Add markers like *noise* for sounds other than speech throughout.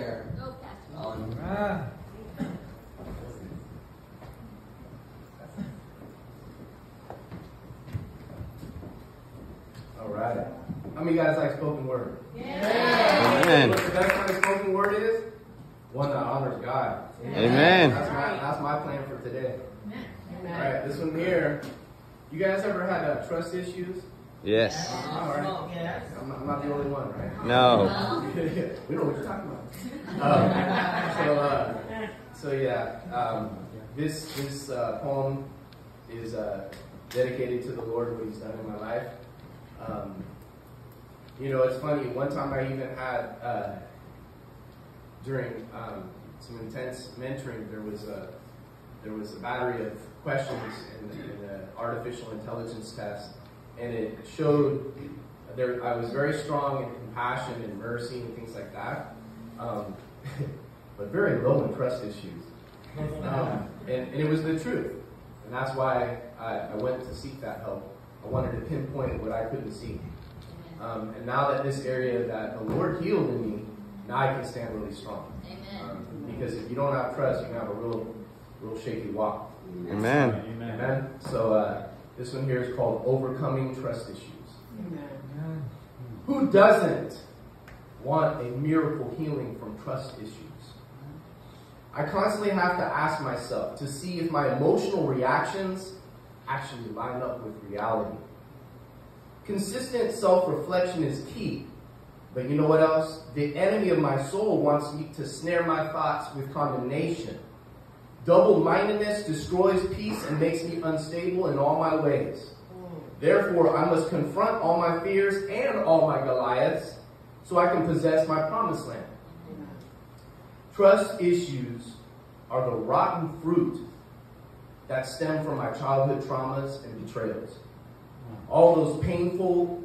share. Go, Pastor. Ah. All right. How many guys like spoken word? Yeah. Amen. What the best kind of spoken word is? One that honors God. Amen. That's my, that's my plan for today. Amen. All right, this one here. You guys ever had uh, trust issues? Yes. I'm not, I'm not the only one, right? No. we know what you're talking about. Um, *laughs* so, uh, so yeah, um, this this uh, poem is uh, dedicated to the Lord and what He's done in my life. Um, you know, it's funny. One time I even had uh, during um, some intense mentoring, there was a there was a battery of questions in, in the artificial intelligence test, and it showed there I was very strong in compassion and mercy and things like that, um, *laughs* but very low in trust issues. Um, and, and it was the truth, and that's why I, I went to seek that help. I wanted to pinpoint what I couldn't see. Um, and now that this area that the Lord healed in me, now I can stand really strong. Amen. Um, because if you don't have trust, you can have a real, real shaky walk. Amen. Amen. So uh, this one here is called overcoming trust issues. Who doesn't want a miracle healing from trust issues? I constantly have to ask myself to see if my emotional reactions actually line up with reality. Consistent self reflection is key. But you know what else? The enemy of my soul wants me to snare my thoughts with condemnation. Double mindedness destroys peace and makes me unstable in all my ways. Therefore, I must confront all my fears and all my Goliaths so I can possess my promised land. Trust issues are the rotten fruit that stem from my childhood traumas and betrayals. All those painful,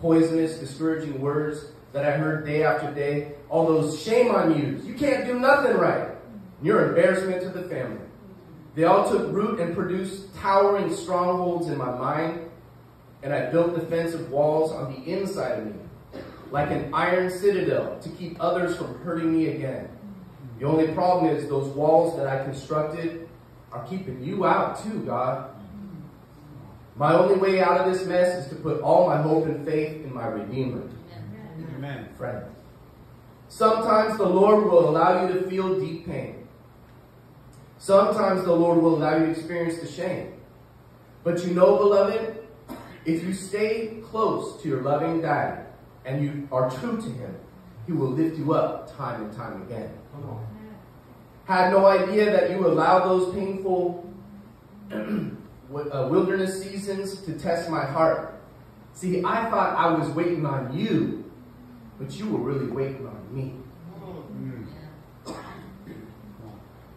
poisonous, discouraging words that I heard day after day, all those shame on you, you can't do nothing right. You're embarrassment to the family. They all took root and produced towering strongholds in my mind, and I built defensive walls on the inside of me, like an iron citadel to keep others from hurting me again. The only problem is those walls that I constructed are keeping you out too, God. My only way out of this mess is to put all my hope and faith in my Redeemer. Amen. Friend. Sometimes the Lord will allow you to feel deep pain. Sometimes the Lord will allow you to experience the shame. But you know, beloved, if you stay close to your loving daddy and you are true to him, he will lift you up time and time again. Had no idea that you allowed those painful *clears throat* uh, wilderness seasons to test my heart. See, I thought I was waiting on you, but you were really waiting on me.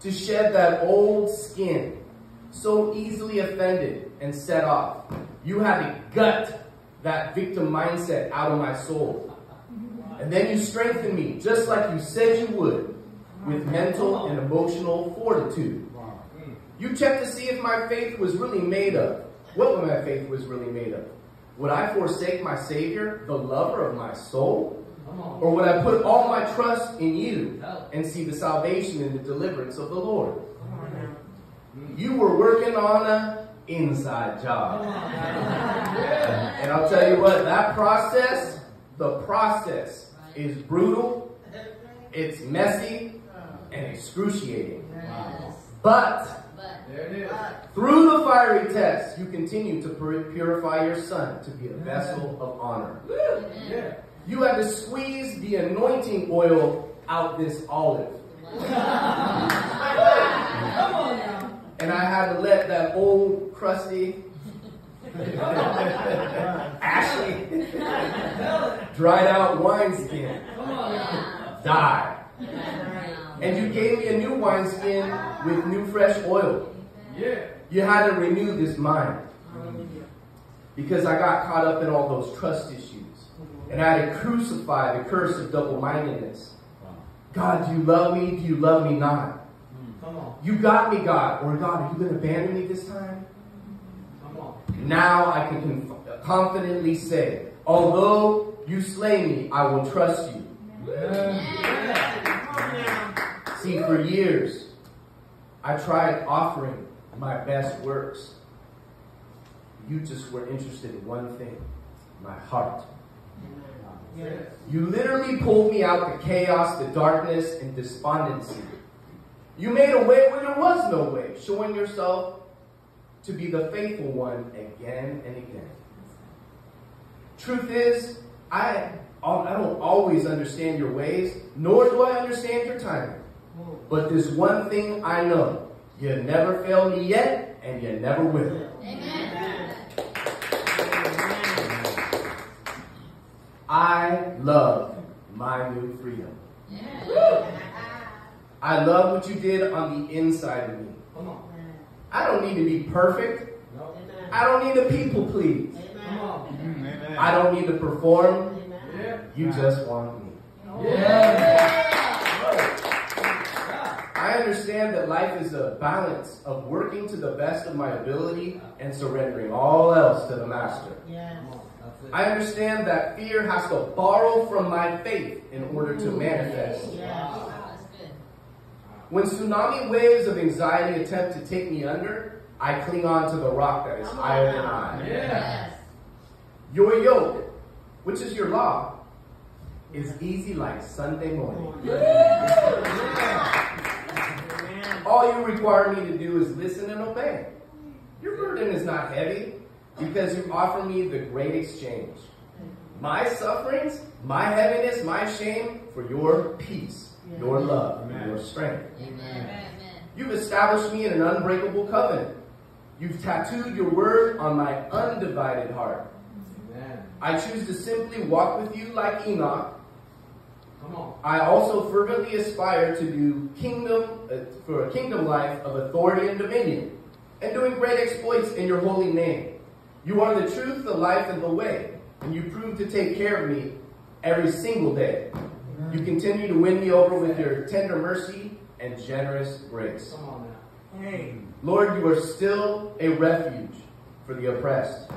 To shed that old skin, so easily offended and set off. You had to gut that victim mindset out of my soul. And then you strengthened me, just like you said you would, with mental and emotional fortitude. You checked to see if my faith was really made of. What my faith was really made of. Would I forsake my Savior, the lover of my soul? Or would I put all my trust in you and see the salvation and the deliverance of the Lord? You were working on an inside job. *laughs* And I'll tell you what, that process, the process is brutal, *laughs* it's messy, and excruciating. But But through the fiery test, you continue to purify your son to be a vessel of honor. Amen. You had to squeeze the anointing oil out this olive. And I had to let that old, crusty, ashy, dried out wineskin die. And you gave me a new wineskin with new fresh oil. You had to renew this mind. Because I got caught up in all those trust issues. And I had to crucify the curse of double mindedness. God, do you love me? Do you love me not? Hmm. You got me, God. Or God, are you going to abandon me this time? Now I can conf- confidently say, although you slay me, I will trust you. See, for years, I tried offering my best works. You just were interested in one thing my heart. You literally pulled me out the chaos, the darkness, and despondency. You made a way where there was no way, showing yourself to be the faithful one again and again. Truth is, I, I don't always understand your ways, nor do I understand your timing. But there's one thing I know. You never failed me yet, and you never will. Amen. I love my new freedom. Yeah. I love what you did on the inside of me. Come on. I don't need to be perfect. No. I don't need to people please. Come on. I don't need to perform. Yeah. You just want me. Yeah. I understand that life is a balance of working to the best of my ability and surrendering all else to the Master. Come on. That's it. I understand that fear has to borrow from my faith in order to manifest. Wow, that's good. When tsunami waves of anxiety attempt to take me under, I cling on to the rock that is higher than I. Yes. Your yoke, which is your law, is easy like Sunday morning. All you require me to do is listen and obey. Your burden is not heavy because you offer me the great exchange. My sufferings, my heaviness, my shame for your peace, your love, and your strength. Amen. Amen. You've established me in an unbreakable covenant. You've tattooed your word on my undivided heart. Amen. I choose to simply walk with you like Enoch. Come on. I also fervently aspire to do kingdom uh, for a kingdom life of authority and dominion, and doing great exploits in your holy name. You are the truth, the life, and the way, and you prove to take care of me every single day. You continue to win me over with your tender mercy and generous grace. Come on now. Lord, you are still a refuge for the oppressed,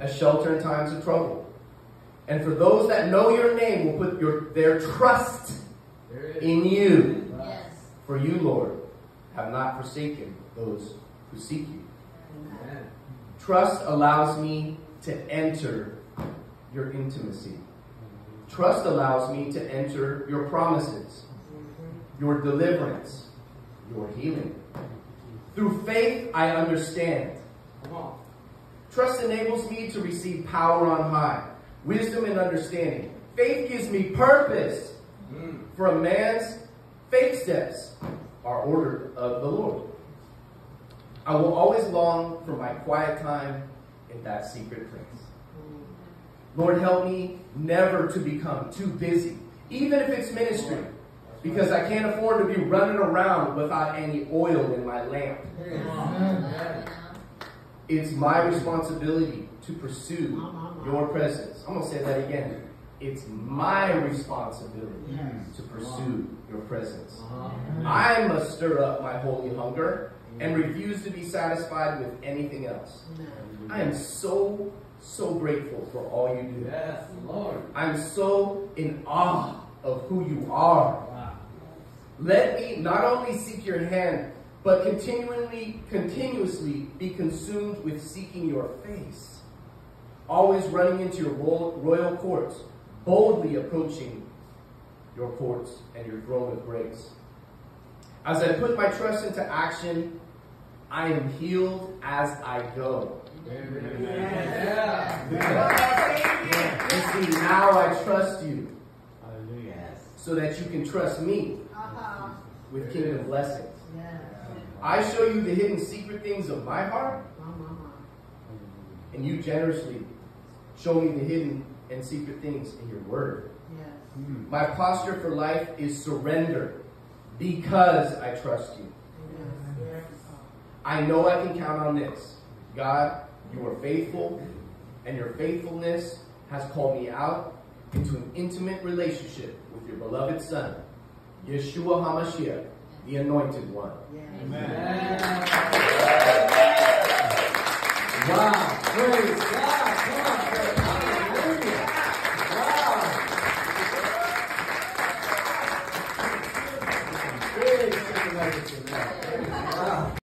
a shelter in times of trouble. And for those that know your name will put your, their trust There it is. in you. Yes. For you, Lord, have not forsaken those who seek you. Amen. Trust allows me to enter your intimacy. Trust allows me to enter your promises, your deliverance, your healing. Through faith, I understand. Trust enables me to receive power on high, wisdom and understanding. Faith gives me purpose. Mm. For a man's faith steps are ordered of the Lord. I will always long for my quiet time in that secret place. Lord, help me never to become too busy, even if it's ministry, because I can't afford to be running around without any oil in my lamp. Come on. Yeah. It's my responsibility to pursue your presence. I'm going to say that again. It's my responsibility to pursue your presence. I must stir up my holy hunger and refuse to be satisfied with anything else. I am so, so grateful for all you do. Yes, Lord. I'm so in awe of who you are. Wow. Let me not only seek your hand, but continually, continuously be consumed with seeking your face. Always running into your royal, royal courts, boldly approaching your courts and your throne of grace. As I put my trust into action, I am healed as I go. Amen. Yeah. You see, now I trust you Hallelujah. so that you can trust me Uh-huh. with kingdom blessings. I show you the hidden secret things of my heart, and you generously show me the hidden and secret things in your word. My posture for life is surrender because I trust you. I know I can count on this. God, you are faithful, and your faithfulness has called me out into an intimate relationship with your beloved Son, Yeshua HaMashiach, the Anointed One. Wow. Praise God. Come